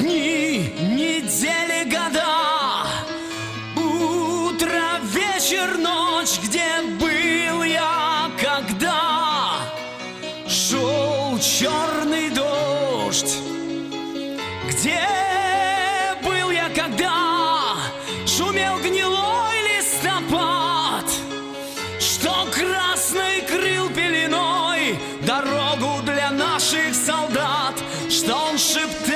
Дни, недели, года, утро, вечер, ночь, где был я, когда шел черный дождь, где был я, когда шумел гнилой листопад, что красный крыл пеленой дорогу для наших солдат, что он шептал.